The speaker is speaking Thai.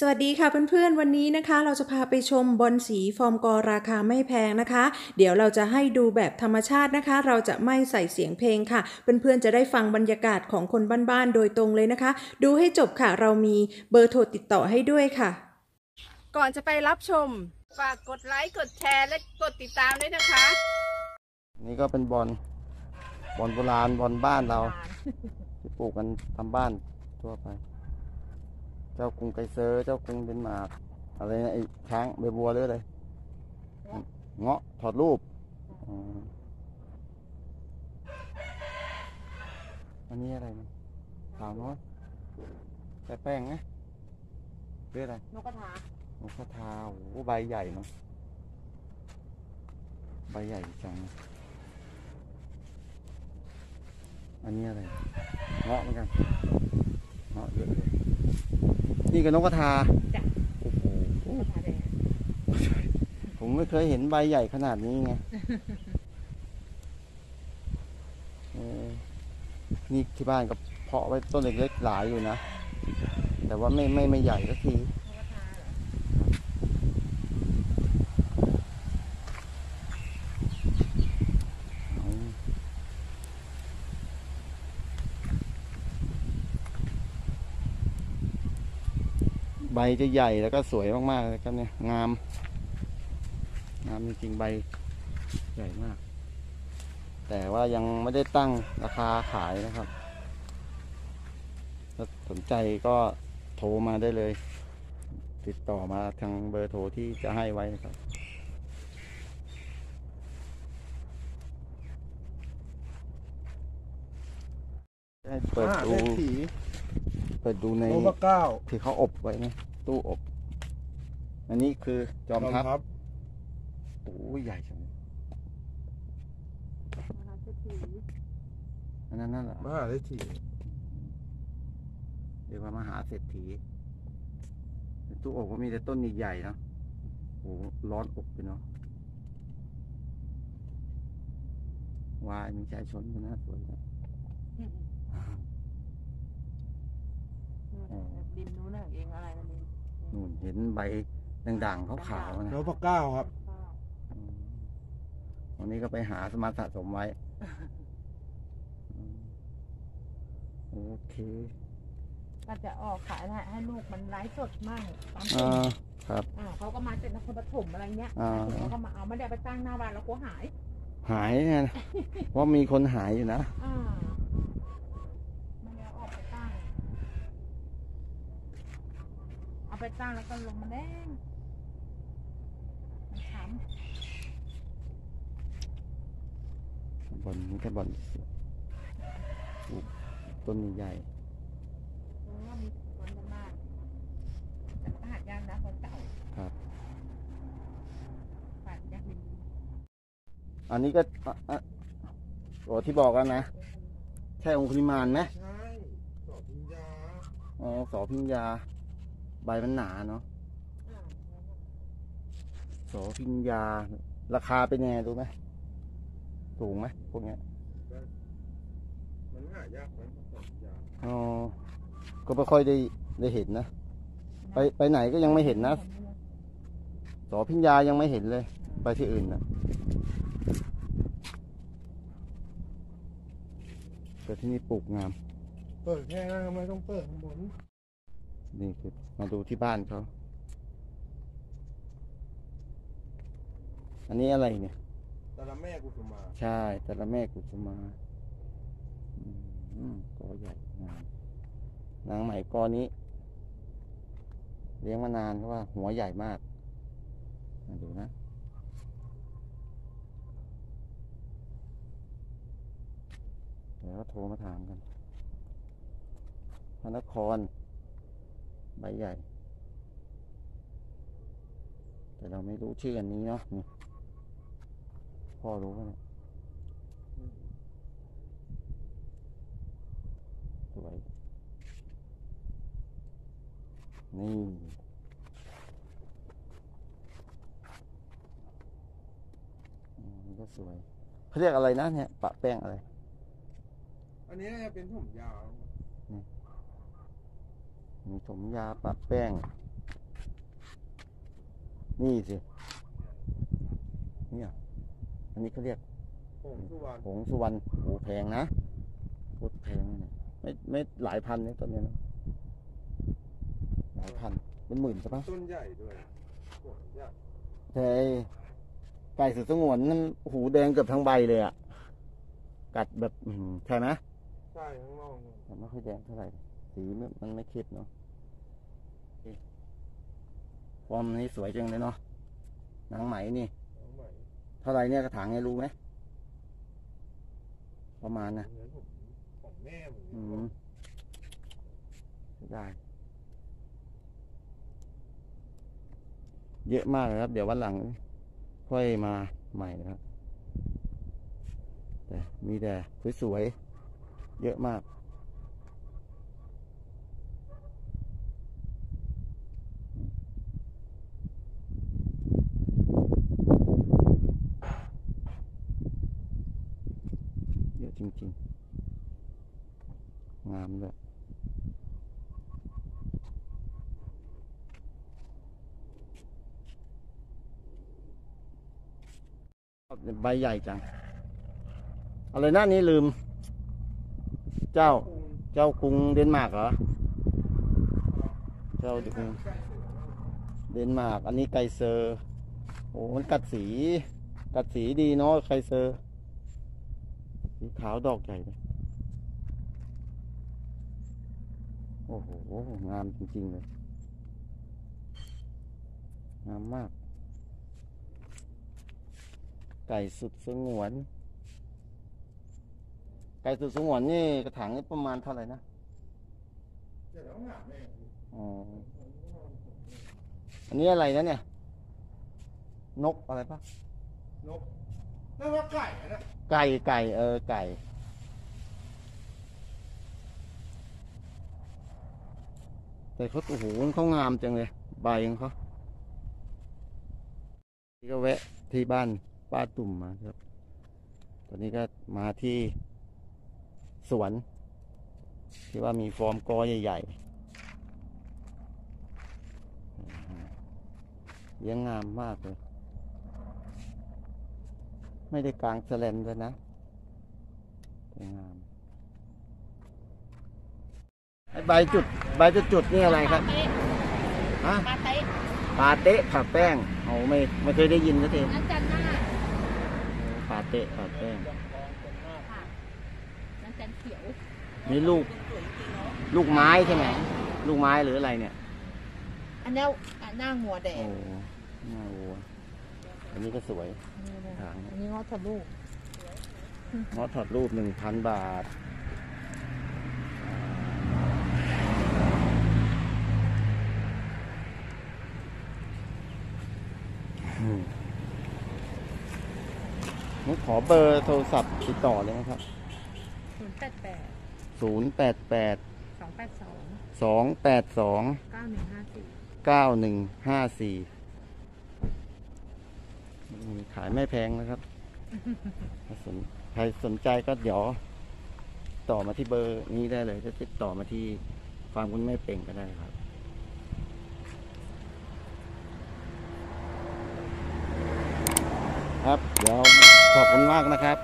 สวัสดีค่ะเพื่อนๆ วันนี้นะคะ เราจะพาไปชมบอลสีฟอร์มกอราคาไม่แพงนะคะ เดี๋ยวเราจะให้ดูแบบธรรมชาตินะคะ เราจะไม่ใส่เสียงเพลงค่ะ เพื่อนๆ จะได้ฟังบรรยากาศของคนบ้านๆ โดยตรงเลยนะคะ ดูให้จบค่ะ เรามีเบอร์โทรติดต่อให้ด้วยค่ะ ก่อนจะไปรับชม ฝากกดไลค์ กดแชร์ และกดติดตามด้วยนะคะ นี่ก็เป็นบอลบอลโบราณบอลบ้านเราที่ปลูกกันทำบ้านทั่วไป เจ้ากรุงไกเซอร์ เจ้ากรุงเดนมาร์กอะไรนะไอ้ช้างใบบัวหรืออะไรเงาะถอดรูปอืมอันนี้อะไรนะขาวน้อยใส่แป้งนะหรืออะไรนกกระทานกกระทาโอ้โหใบใหญ่เนาะใบใหญ่จังอันนี้อะไรเงาะเหมือนกันเงาะเยอะเลย นี่ก็นกกระทาจ้ะโอ้โหนกกระทาแดงผมไม่เคยเห็นใบใหญ่ขนาดนี้ไงเออนี่ที่บ้านก็เพาะไว้ต้นเล็กๆหลายอยู่นะ แต่ว่าไม่ไม่ไม่ใหญ่สักที นกกระทาเหรอ อืมใบจะใหญ่แล้วก็สวยมากๆเลยครับเนี่ยงาม งามจริงๆใบใหญ่มาก แต่ว่ายังไม่ได้ตั้งราคาขายนะครับ ถ้าสนใจก็โทรมาได้เลย ติดต่อมาทางเบอร์โทรที่จะให้ไว้นะครับให้เปิดอ่าดูเลขผีเปิดดูในโนบะเก้าที่เขาอบไว้นะ ตู้อบ อันนี้คือจอมทัพครับโอ้ยใหญ่จังอันนั้นนั่นแหละมหาเลขผีเรียกว่ามหาเศรษฐีในตู้อบก็มีแต่ต้นใหญ่ๆเนาะโอ้โหร้อนอบไปเนาะวายมีชายชนกันนะสวยนะดินนู้นน่ะเองอะไรนะดินนู่น เห็นใบด่างๆขาวๆนะโนบะเก้าครับ อืมวันนี้ก็ไปหาสมาสะสมไว้อืมโอเคก็จะออกขายให้ให้ลูกมันไร้สดมั่งตามอ่าเป็นครับอ่าเขาก็มาจากนครปฐมอะไรเงี้ยอ่า เขาก็มาเอาไม่ได้เอาไปตั้งหน้าบ้านแล้วกลัวหาย หายไงนะเพราะมีคนหายอยู่นะ อ่าไม่ได้เอาออกไปตั้ง เอา ไปตั้งแล้วก็ลงมาแดงมันช้บอลนี่แค่บอลปลูกต้นใหญ่ำเพราะว่ามีคนมากแต่ก็หายากนะคนเก่าครับฝาดยากดีอันนี้ก็อะอะโอ้ที่บอกกันนะ ใช่องคุลิมานไหมใช่สอบพิญญาอ๋อสอพิญญา ใบมันหนาเนาะอ่าสอพิญญา ราคาเป็นยังไงรู้ไหมสูงไหมพวกเนี้ยมันหายากไหมสอบพิญญาอ๋อก็ไม่ค่อยได้ได้เห็นนะ ไปไปไหนก็ยังไม่เห็นนะสอพิญญายังไม่เห็นเลย ไปที่อื่นนะแต่ที่นี่ปลูกงาม เปิดแค่นั้นทำไมต้องเปิดข้างบน นี่คือมาดูที่บ้านเขา อันนี้อะไรเนี่ยแต่ละแม่กุสุมา ใช่แต่ละแม่กุศมาอืมอืมกอใหญ่งามนางไหมกอนี้ เลี้ยงมานานเพราะว่า หัวใหญ่มากมาดูนะเดี๋ยวก็โทรมาถามกันพระนคร ใบใหญ่ แต่เราไม่รู้ชื่ออันนี้เนาะนี่พ่อรู้ป่ะเนี่ยสวยนี่อืมนี่ ก็สวยเขาเรียกอะไรนะเนี่ย ปะแป้งอะไร อันนี้น่าจะเป็นผมยาว มีถมยาปะแป้ง นี่สิเนี่ยอันนี้เขาเรียกผงสุวรรณผงสุวรรณโอ้แพงนะโคตรแพงเนี่ยไม่ไม่หลายพันเนี่ยต้นเนี้ยนะหลายพัน เป็นหมื่นใช่ปะต้นใหญ่ด้วยผงใหญ่แต่ไอ้ไก่สุดสงวนนั่นหูแดงเกือบทั้งใบเลยอะ กัดแบบอื้อหือใช่ไหมใช่ข้างนอกนู่นแต่ไม่ค่อยแดงเท่าไหร่ สีมันมันไม่เข้มเนาะโอเค ฟอร์มนี้สวยจังเลยเนาะหนังไหมนี่น้องใหม่เท่าไหรเนี่ยกระถางเนี่ยรู้ไหม ประมาณนะ เหมือนผมของแม่ผมอืมได้ เยอะมากเลยครับ เดี๋ยววันหลัง ค่อยมาใหม่นะครับ แต่มีแต่สวยๆ เยอะมาก เยอะ จริง ๆ งามเลยใบใหญ่จัง อะไรนะนี่ลืม เจ้า เจ้ากรุงเดนมาร์กเหรอ เจ้ากรุงเดนมาร์ก อันนี้ไกเซอร์ โอ้มันกัดสี กัดสีดีเนาะไกเซอร์ สีขาวดอกใหญ่เลยโอ้โห งามจริง ๆ เลย งามมาก ไก่สุดสงวน ไก่สุดสงวนนี่กระถางนี่ประมาณเท่าไหร่นะเดี๋ยวต้องหาแม่อ๋ออันนี้อะไรนะเนี่ย นกอะไรปะนก นั่นว่าไก่อะนะไก่ไก่เออไก่ แต่เขาโอ้โหเขางามจังเลย ใบของเขานี่ก็แวะที่บ้านป้าตุ่มมาครับ ตอนนี้ก็มาที่สวน ที่ว่ามีฟอร์มกอใหญ่ๆเลี้ยงงามมากเลย ไม่ได้กลางแสลนด้วยนะสวยงามไอ้ใบจุด ใบจุดจุดๆนี่อะไรครับฮะมาเตะปาเตะผัดแป้งโอ้ไม่ไม่เคยได้ยินสักทีนั่นจันหน้าปาเตะผัดแป้งค่ะนั่นจันเขียวนี่ลูก ลูกไม้ใช่ไหมลูกไม้หรืออะไรเนี่ย อันนี้อะหน้างัวแดโอ้งหน้าวัว อันนี้ก็สวยทางอันนี้งอทะลุมอสถอดรูปหนึ่งพันบาทอืมผมขอเบอร์โทรศัพท์ติดต่อเลยนะครับ ศูนย์แปดแปดศูนย์แปดแปดสองแปดสองสองแปดสองเก้าหนึ่งห้าสี่เก้าหนึ่งห้าสี่ ขายไม่แพงนะครับถ้าสนใครสนใจก็เดี๋ยวต่อมาที่เบอร์นี้ได้เลยจะติดต่อมาที่ฟาร์มคุณแม่เป่งก็ได้ครับครับ เดี๋ยวขอบคุณมากนะครับ